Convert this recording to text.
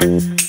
Mm-hmm.